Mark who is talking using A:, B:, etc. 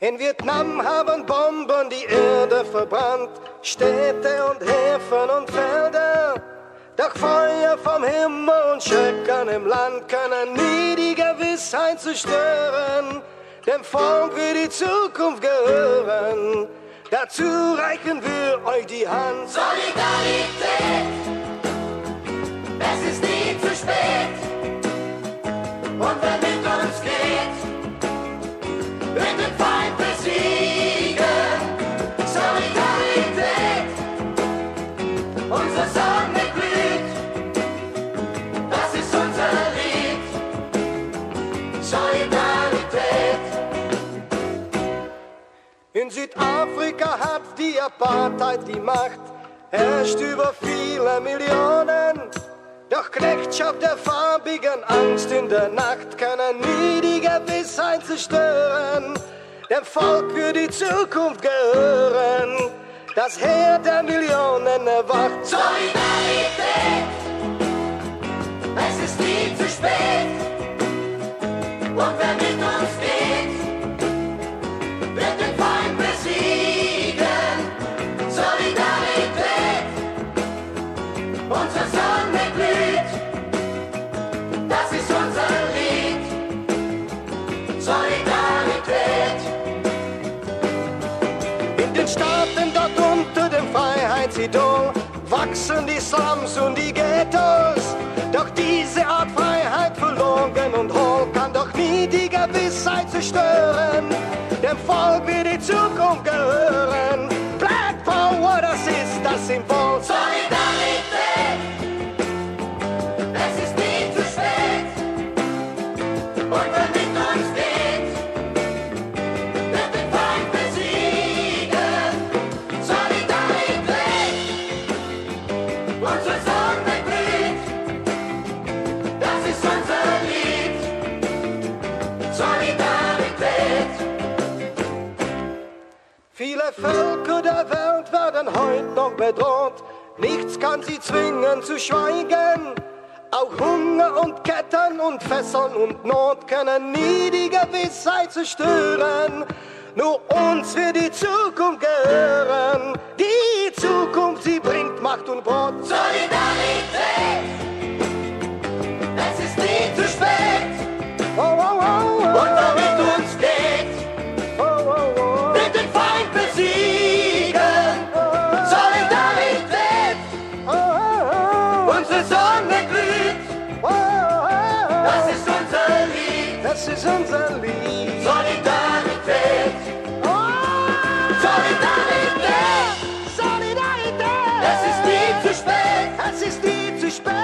A: In Vietnam haben Bomben die Erde verbrannt, Städte und Häfen und Felder. Doch Feuer vom Himmel und Schrecken im Land können nie die Gewissheit zerstören. Dem Volk wird die Zukunft gehören. Dazu reichen wir euch die Hand. Solidarität, In Südafrika hat die Apartheid die Macht, herrscht über viele Millionen. Doch Knechtschaft der farbigen Angst in der Nacht können nie die Gewissheit zerstören. Dem Volk wird die Zukunft gehören. Das Heer der Millionen erwacht.
B: Solidarität,
A: In den Staaten dort unter dem Freiheitsidol wachsen die Slums und die Ghettos. Viele Völker der Welt werden heute noch bedroht. Nichts kann sie zwingen zu schweigen. Auch Hunger und Ketten und Fesseln und Not können nie die Gewissheit zerstören. Nur uns wird die Zukunft gehören. Die Zukunft, sie bringt Macht und Brot.
B: Solidarität.
A: das ist unser Lied.
B: Solidarität.
A: Oh. Solidarität. Solidarität. Es ist nie zu spät. Es ist nie zu spät.